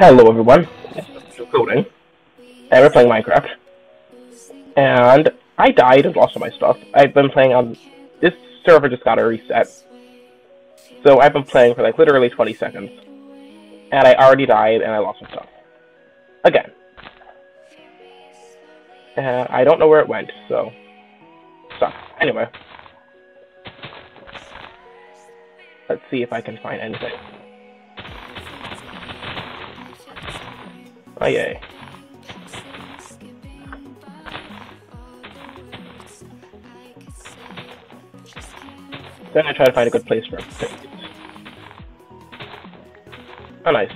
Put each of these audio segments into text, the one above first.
Hello everyone, coding, and we're playing Minecraft. And I died and lost all my stuff. I've been playing on this server just got a reset. So I've been playing for like literally 20 seconds. And I already died and I lost my stuff. Again. Uh, I don't know where it went, so so anyway. Let's see if I can find anything. Oh yay. Then I try to find a good place for everything. Oh nice.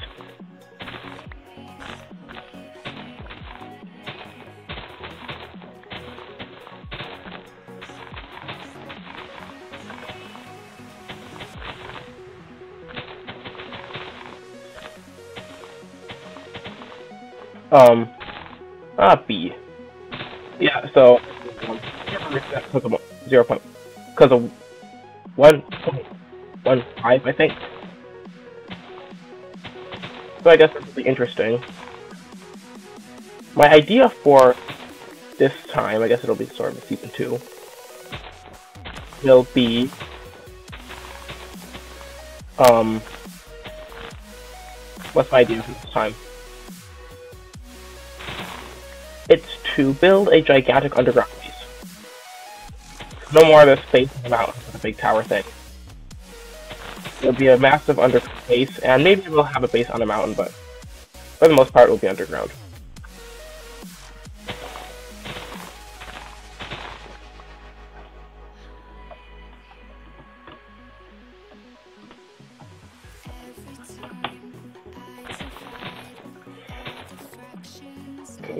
Um, ah, B. Yeah, so, because of zero point, because of one point one five, I think. So I guess that's really interesting. My idea for this time, I guess it'll be sort of season two, will be, um, what's my idea for this time? It's to build a gigantic underground base. No more of this space in the mountain with a big tower thing. It'll be a massive underground base, and maybe we'll have a base on a mountain, but for the most part, it will be underground.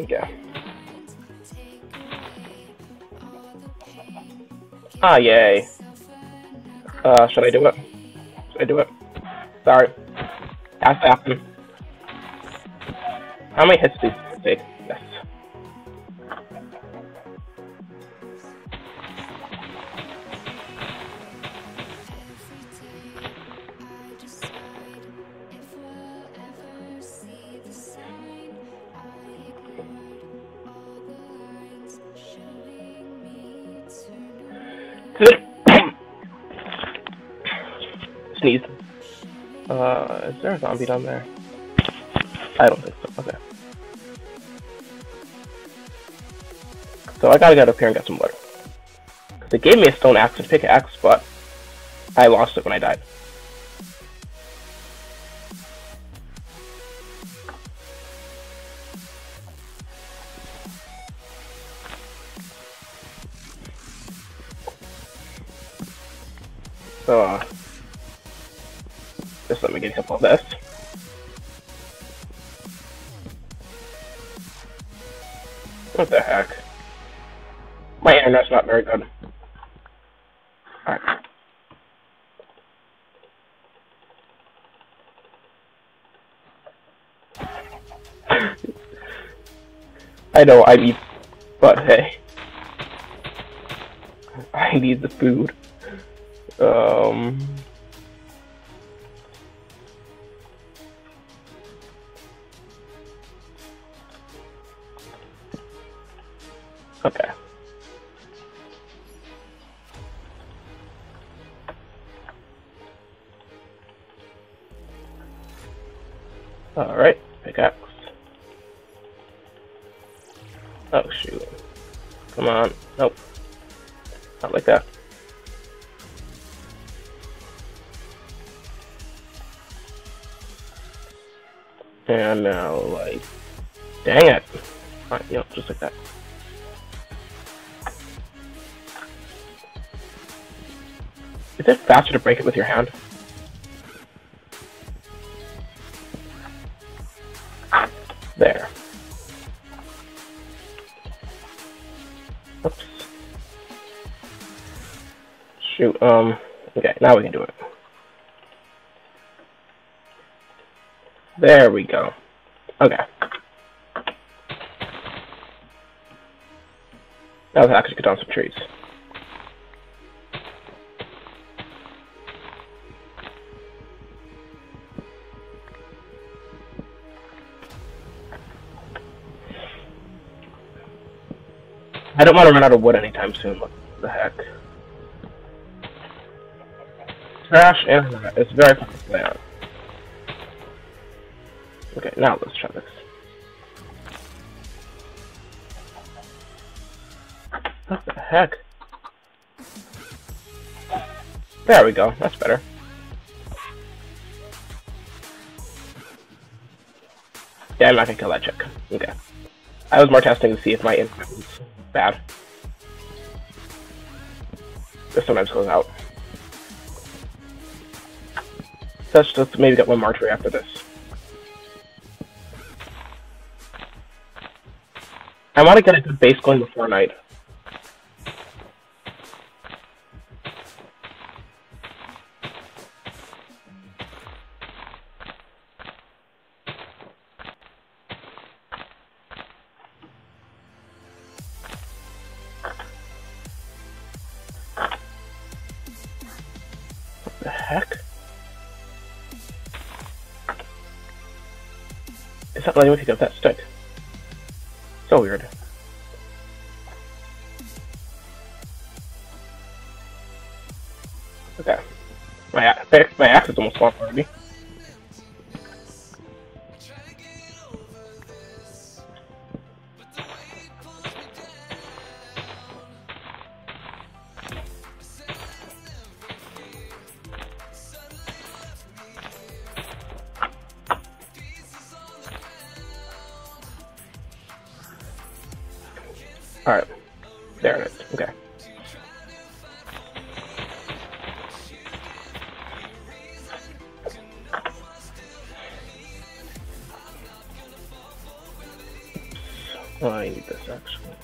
There Ah, yay. Uh, should I do it? Should I do it? Sorry. Has to happen. How many hits do these take? Yes. Uh, is there a zombie down there? I don't think so. Okay. So I gotta get up here and get some wood. They gave me a stone axe and pickaxe, but I lost it when I died. Just let me get a couple of this. What the heck? My internet's not very good. Alright. I know I need, but hey. I need the food. Um... Okay. Alright, pickaxe. Oh shoot. Come on. Nope. Not like that. And now, like, dang it. Alright, yep, just like that. Is it faster to break it with your hand? There. Oops. Shoot, um, okay, now we can do it. There we go. Okay. Now we can actually cut down some trees. I don't want to run out of wood anytime soon. What the heck? Trash and It's very play on. Okay, now let's try this. What the heck? There we go. That's better. Yeah, I'm not gonna kill that chick. Okay. I was more testing to see if my input was bad. This sometimes goes out. Let's maybe get one more tree after this. I want to get a good base going before night. That letting me pick up that stick? So weird. Okay. My, my axe is almost gone already. Alright. There it is. Okay. Oh, I need this actually.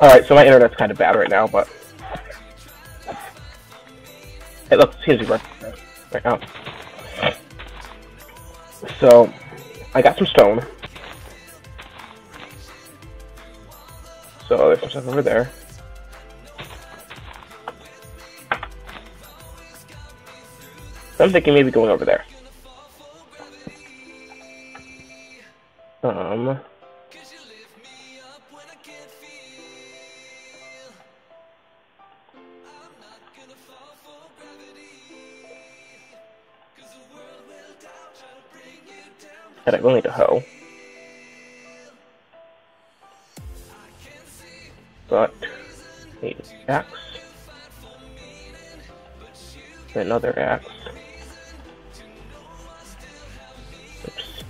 Alright, so my internet's kind of bad right now, but... It looks, seems to right now. So, I got some stone. So, there's some stuff over there. I'm thinking maybe going over there. Will need a hoe. But need axe. Another axe. Oops.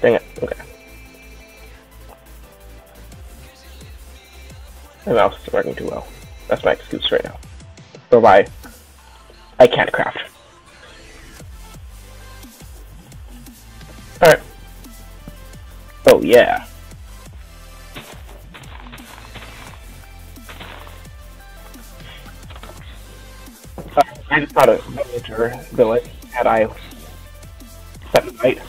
Dang it. Okay. My mouse isn't working too well. That's my excuse right now. Or why I can't craft. Alright. Oh yeah. Uh, I just got a miniature village had I the night.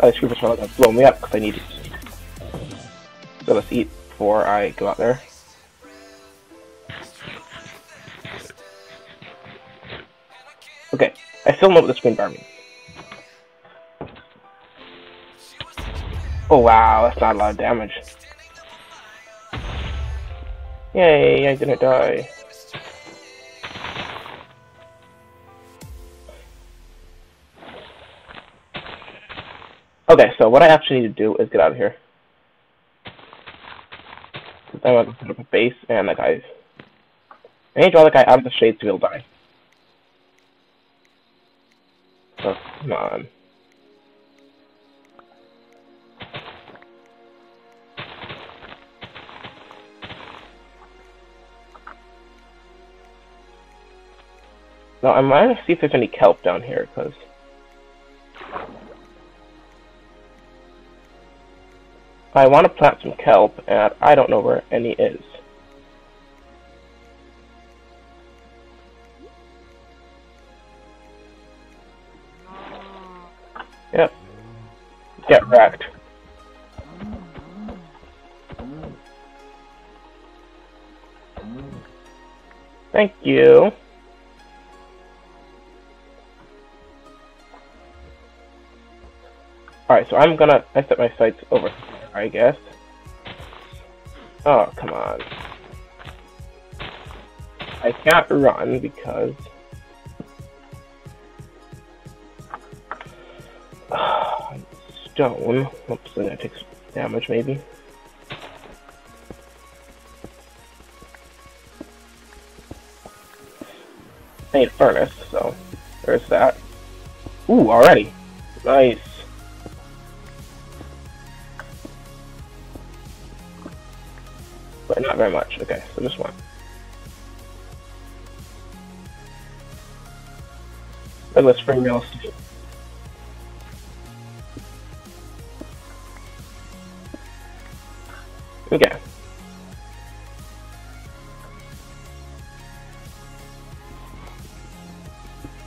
Uh, the creepers are gonna blow me up because I need to. So let's eat before I go out there. Okay, I still know what this green bar means. Oh wow, that's not a lot of damage. Yay, I didn't die. Okay, so what I actually need to do is get out of here. 'Cause I'm going to put up a base and that guy's... I need to draw the guy out of the shade so he'll die. Oh, come on. No, I'm trying to see if there's any kelp down here, because... I want to plant some kelp, and I don't know where any is. Yep. Get wrecked. Thank you. Alright, so I'm gonna I set my sights over here, I guess. Oh, come on. I can't run because stone. Oops, then that takes damage maybe. I need furnace, so there's that. Ooh, already. Nice. But not very much. Okay, so just one. Let's bring Real Estate. Okay.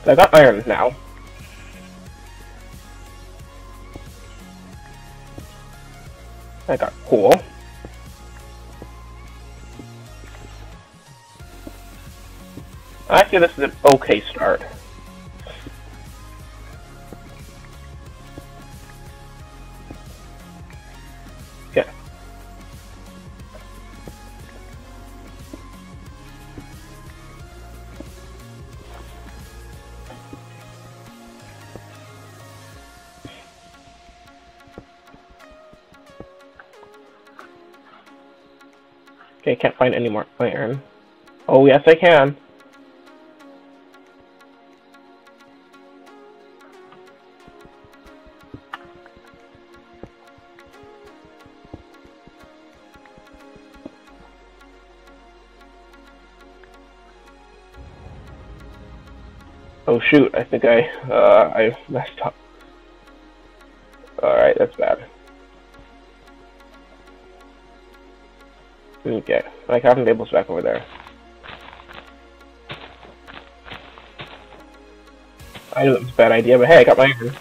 So I got iron now. I got coal. Actually, this is an okay start. Okay. Okay, can't find any more iron. Oh, yes, I can. Oh shoot, I think I, uh, I messed up. Alright, that's bad. Okay, my crafting table's back over there. I knew it was a bad idea, but hey, I got my iron.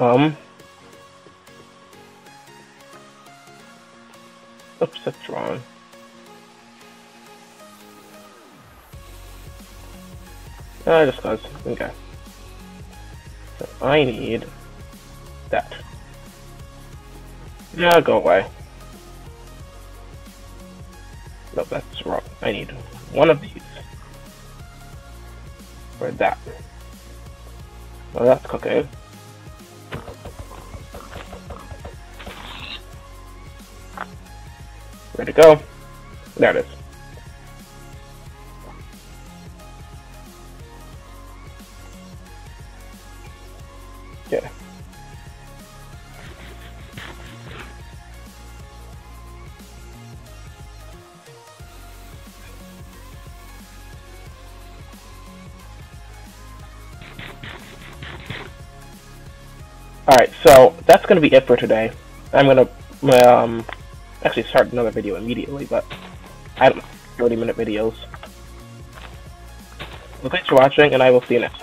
Um. Uh, just cause. Okay. So I need that. Yeah, go away. No, that's wrong. I need one of these. For that. Well, that's cooking. Ready to go? There it is. Yeah. Alright, so that's going to be it for today. I'm going to um, actually start another video immediately, but I don't know, 30 minute videos. Well, thanks for watching, and I will see you next time.